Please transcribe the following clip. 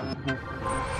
うん。